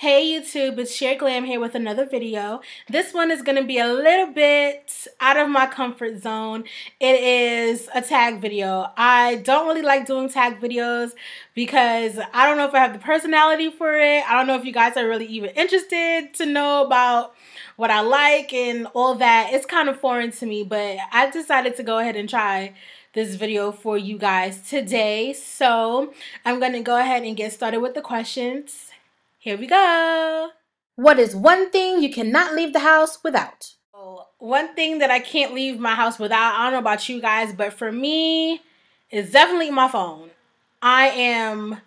Hey YouTube, it's Cher Glam here with another video. This one is going to be a little bit out of my comfort zone. It is a tag video. I don't really like doing tag videos because I don't know if I have the personality for it. I don't know if you guys are really even interested to know about what I like and all that. It's kind of foreign to me, but I decided to go ahead and try this video for you guys today. So I'm going to go ahead and get started with the questions. Here we go. What is one thing you cannot leave the house without? one thing that I can't leave my house without, I don't know about you guys, but for me, is definitely my phone. I am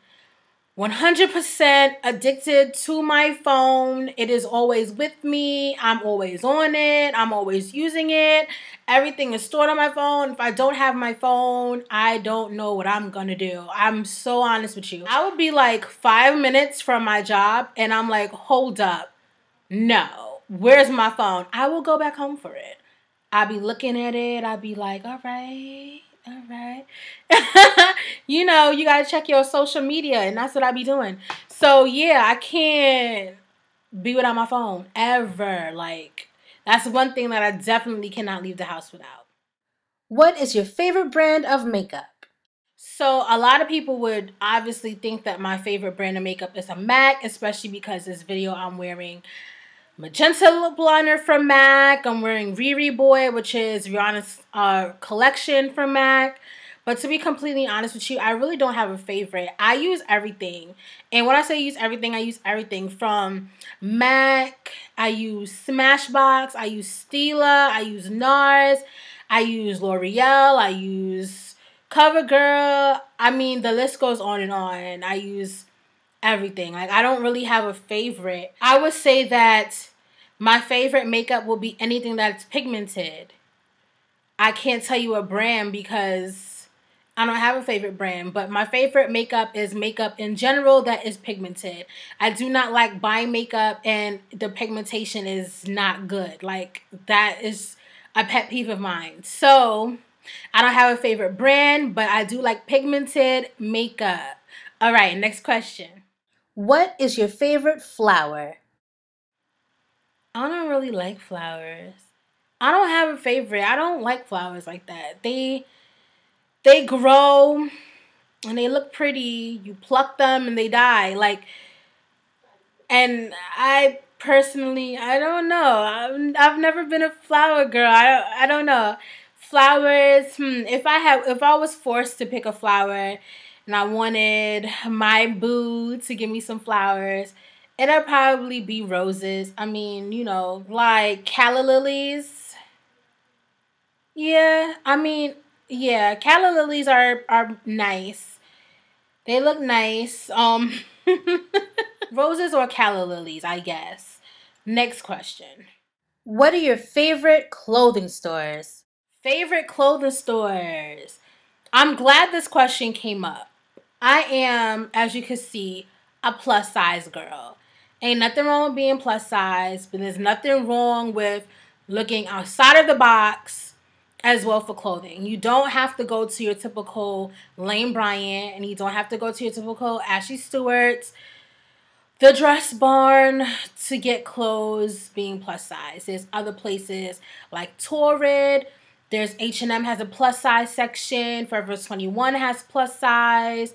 100% addicted to my phone. It is always with me. I'm always on it. I'm always using it. Everything is stored on my phone. If I don't have my phone, I don't know what I'm gonna do. I'm so honest with you. I would be like five minutes from my job and I'm like, hold up. No, where's my phone? I will go back home for it. I'll be looking at it. I'll be like, all right all right. you know, you got to check your social media, and that's what I be doing. So, yeah, I can't be without my phone ever. Like, that's one thing that I definitely cannot leave the house without. What is your favorite brand of makeup? So, a lot of people would obviously think that my favorite brand of makeup is a MAC, especially because this video I'm wearing magenta lip liner from MAC. I'm wearing Riri Boy, which is Rihanna's uh, collection from MAC. But to be completely honest with you, I really don't have a favorite. I use everything. And when I say use everything, I use everything from MAC, I use Smashbox, I use Stila, I use NARS, I use L'Oreal, I use CoverGirl. I mean, the list goes on and on. I use everything. Like, I don't really have a favorite. I would say that my favorite makeup will be anything that's pigmented. I can't tell you a brand because I don't have a favorite brand, but my favorite makeup is makeup in general that is pigmented. I do not like buying makeup and the pigmentation is not good. Like that is a pet peeve of mine. So, I don't have a favorite brand, but I do like pigmented makeup. All right, next question. What is your favorite flower? I don't really like flowers. I don't have a favorite. I don't like flowers like that. They they grow and they look pretty. You pluck them and they die. Like and I personally, I don't know. I've, I've never been a flower girl. I I don't know. Flowers, hmm, if I have if I was forced to pick a flower and I wanted my boo to give me some flowers, It'll probably be roses. I mean, you know, like calla lilies. Yeah, I mean, yeah, calla lilies are are nice. They look nice. Um roses or calla lilies, I guess. Next question. What are your favorite clothing stores? Favorite clothing stores. I'm glad this question came up. I am, as you can see, a plus size girl. Ain't nothing wrong with being plus size, but there's nothing wrong with looking outside of the box as well for clothing. You don't have to go to your typical Lane Bryant and you don't have to go to your typical Ashley Stewart's, the Dress Barn to get clothes being plus size. There's other places like Torrid. There's H&M has a plus size section. Forever 21 has plus size.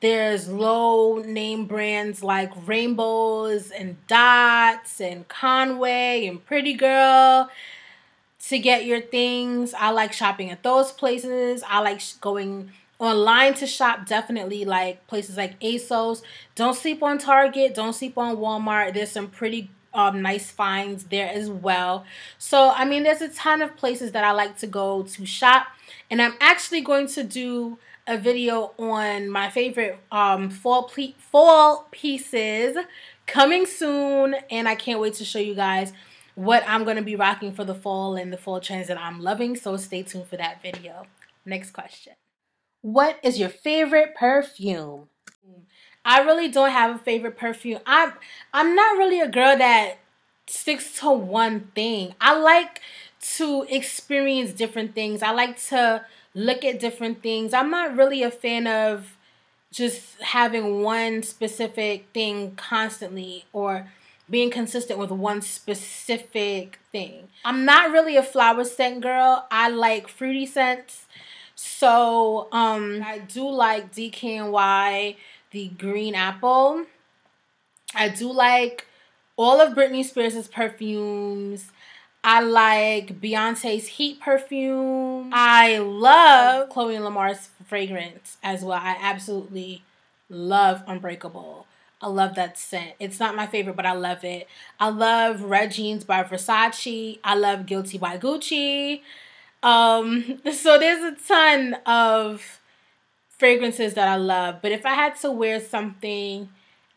There's low name brands like Rainbows and Dots and Conway and Pretty Girl to get your things. I like shopping at those places. I like going online to shop definitely like places like ASOS. Don't sleep on Target, don't sleep on Walmart. There's some pretty um, nice finds there as well. So, I mean, there's a ton of places that I like to go to shop. And I'm actually going to do a video on my favorite um, fall, fall pieces coming soon. And I can't wait to show you guys what I'm going to be rocking for the fall and the fall trends that I'm loving. So stay tuned for that video. Next question. What is your favorite perfume? I really don't have a favorite perfume. I'm I'm not really a girl that sticks to one thing. I like to experience different things. I like to look at different things. I'm not really a fan of just having one specific thing constantly or being consistent with one specific thing. I'm not really a flower scent girl. I like fruity scents. So um I do like DKNY, the green apple. I do like all of Britney Spears' perfumes. I like Beyonce's Heat perfume. I love Khloe and Lamar's fragrance as well. I absolutely love Unbreakable. I love that scent. It's not my favorite, but I love it. I love Red Jeans by Versace. I love Guilty by Gucci. Um, so there's a ton of fragrances that I love, but if I had to wear something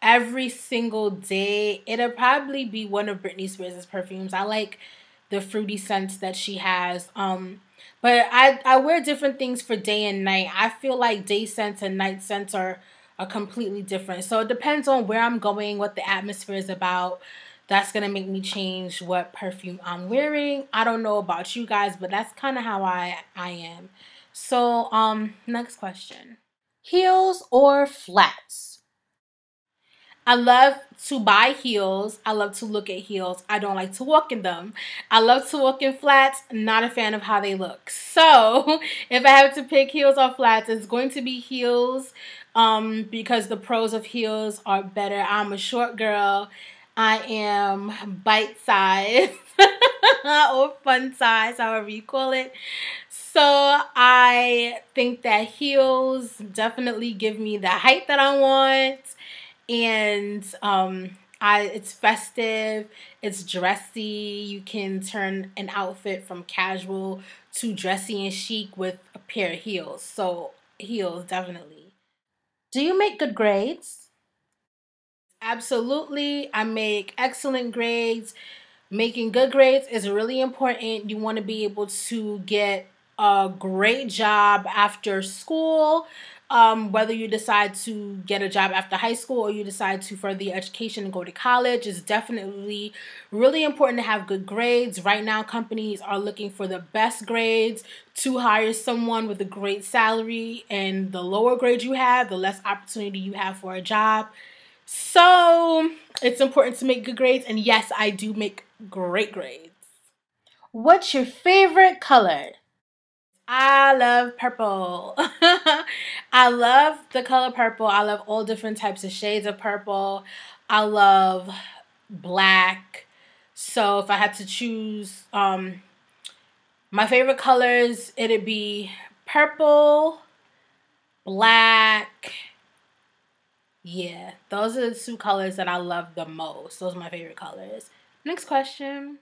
every single day, it'd probably be one of Britney Spears' perfumes. I like the fruity scents that she has. Um, but I I wear different things for day and night. I feel like day scents and night scents are are completely different. So it depends on where I'm going, what the atmosphere is about. That's gonna make me change what perfume I'm wearing. I don't know about you guys, but that's kind of how I I am. So um, next question: heels or flats? I love to buy heels. I love to look at heels. I don't like to walk in them. I love to walk in flats. Not a fan of how they look. So if I have to pick heels or flats, it's going to be heels um, because the pros of heels are better. I'm a short girl. I am bite size or fun size, however you call it. So I think that heels definitely give me the height that I want and um, I it's festive, it's dressy. You can turn an outfit from casual to dressy and chic with a pair of heels. So heels definitely. Do you make good grades? Absolutely. I make excellent grades. Making good grades is really important. You want to be able to get a great job after school um, whether you decide to get a job after high school or you decide to further your education and go to college is definitely really important to have good grades. Right now, companies are looking for the best grades to hire someone with a great salary, and the lower grade you have, the less opportunity you have for a job. So it's important to make good grades, and yes, I do make great grades. What's your favorite color? I love purple. I love the color purple. I love all different types of shades of purple. I love black. So if I had to choose um my favorite colors, it'd be purple, black. Yeah, those are the two colors that I love the most. Those are my favorite colors. Next question.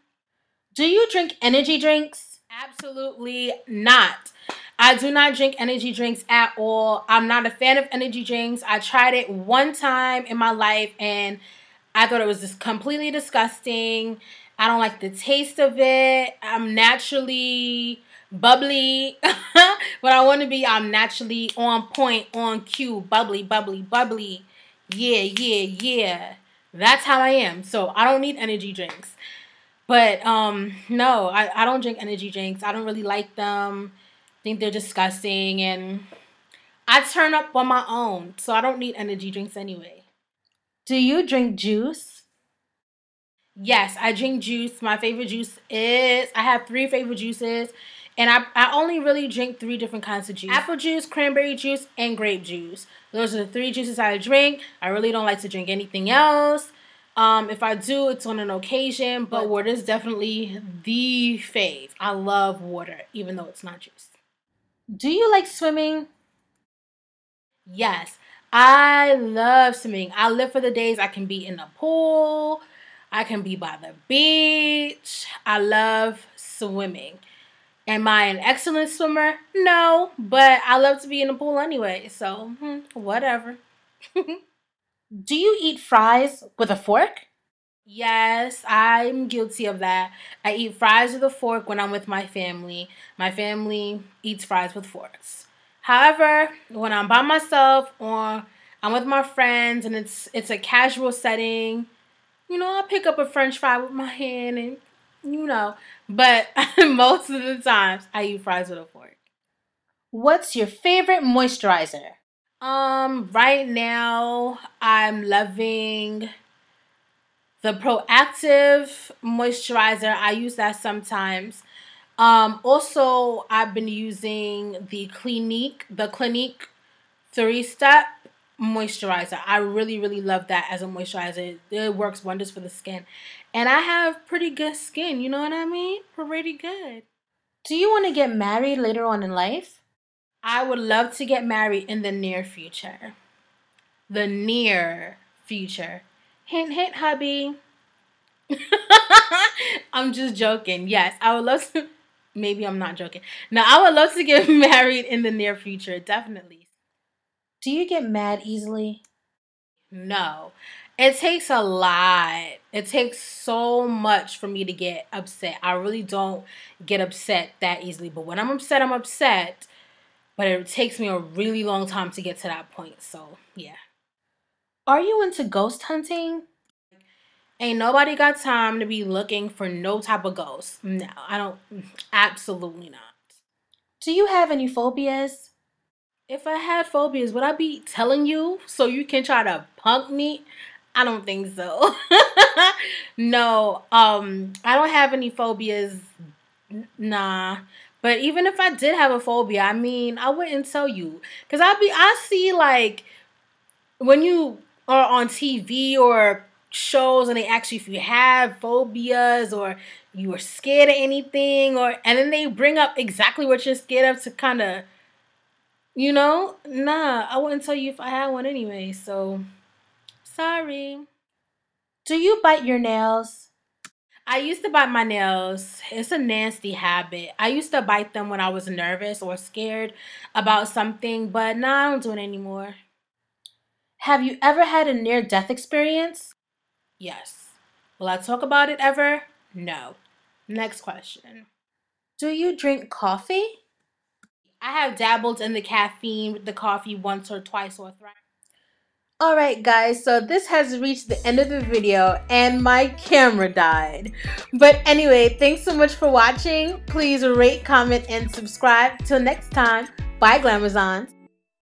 Do you drink energy drinks? Absolutely not. I do not drink energy drinks at all. I'm not a fan of energy drinks. I tried it one time in my life and I thought it was just completely disgusting. I don't like the taste of it. I'm naturally bubbly. but I want to be, I'm naturally on point, on cue, bubbly, bubbly, bubbly. Yeah, yeah, yeah. That's how I am. So I don't need energy drinks. But um, no, I, I don't drink energy drinks. I don't really like them. I think they're disgusting and I turn up on my own, so I don't need energy drinks anyway. Do you drink juice? Yes, I drink juice. My favorite juice is I have three favorite juices. And I, I only really drink three different kinds of juice apple juice, cranberry juice, and grape juice. Those are the three juices I drink. I really don't like to drink anything else. Um, if I do, it's on an occasion, but water is definitely the fave. I love water, even though it's not juice. Do you like swimming? Yes, I love swimming. I live for the days I can be in a pool, I can be by the beach. I love swimming. Am I an excellent swimmer? No, but I love to be in the pool anyway, so hmm, whatever. Do you eat fries with a fork? Yes, I'm guilty of that. I eat fries with a fork when I'm with my family. My family eats fries with forks. However, when I'm by myself or I'm with my friends and it's it's a casual setting, you know, I'll pick up a french fry with my hand and you know, but most of the times I eat fries with a fork. What's your favorite moisturizer? Um, right now I'm loving the Proactiv moisturizer. I use that sometimes. Um, also I've been using the Clinique, the Clinique three step moisturizer. I really, really love that as a moisturizer. It works wonders for the skin. And I have pretty good skin, you know what I mean? Pretty good. Do you want to get married later on in life? I would love to get married in the near future. The near future. Hint, hint, hubby. I'm just joking. Yes, I would love to. Maybe I'm not joking. No, I would love to get married in the near future. Definitely. Do you get mad easily? No. It takes a lot. It takes so much for me to get upset. I really don't get upset that easily. But when I'm upset, I'm upset. But it takes me a really long time to get to that point. So, yeah. Are you into ghost hunting? Ain't nobody got time to be looking for no type of ghost. No, I don't. Absolutely not. Do you have any phobias? If I had phobias, would I be telling you so you can try to punk me? I don't think so. no, um, I don't have any phobias. Nah. But even if I did have a phobia, I mean, I wouldn't tell you. Cause I'd be I see like when you are on TV or shows and they ask you if you have phobias or you are scared of anything or and then they bring up exactly what you're scared of to kind of you know, nah, I wouldn't tell you if I had one anyway, so sorry. Do you bite your nails? I used to bite my nails. It's a nasty habit. I used to bite them when I was nervous or scared about something, but now I don't do it anymore. Have you ever had a near death experience? Yes. Will I talk about it ever? No. Next question. Do you drink coffee? I have dabbled in the caffeine with the coffee once or twice or thrice. Alright guys, so this has reached the end of the video and my camera died. But anyway, thanks so much for watching. Please rate, comment, and subscribe. Till next time, bye Glamazons.